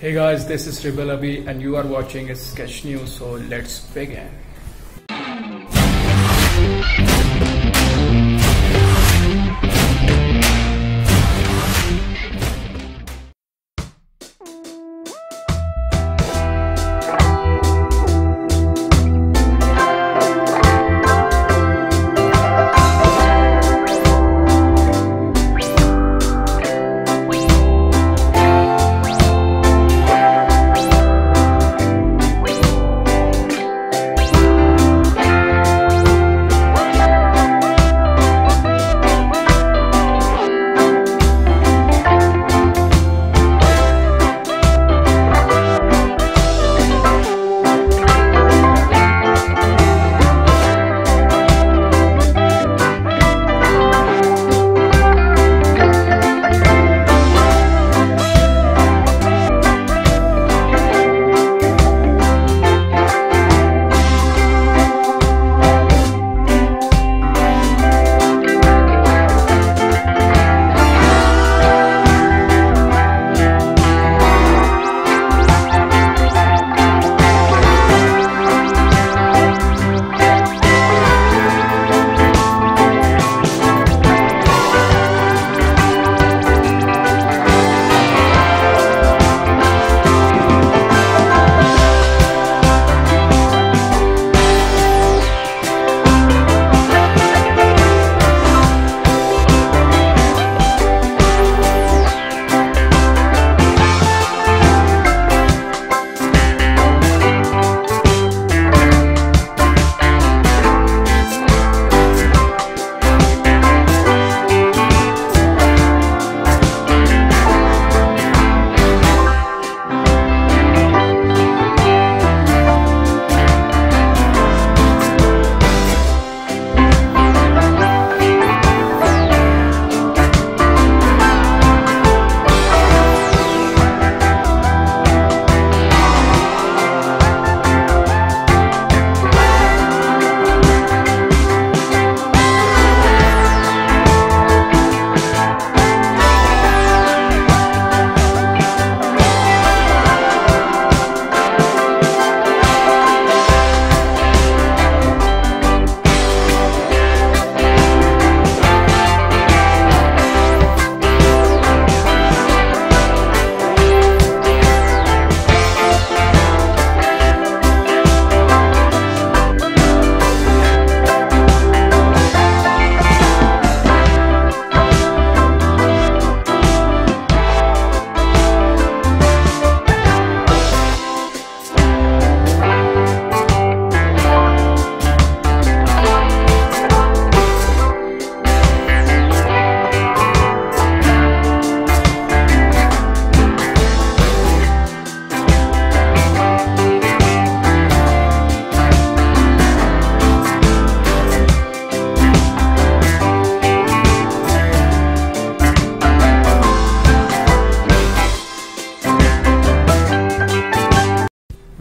Hey guys, this is Ribal and you are watching a Sketch News, so let's begin.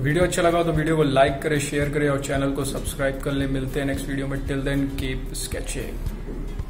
Video अच्छा लगा तो video को like करें, share करें और चैनल को सब्सक्राइब कर ले। मिलते हैं नेक्स्ट वीडियो में। Till then keep sketching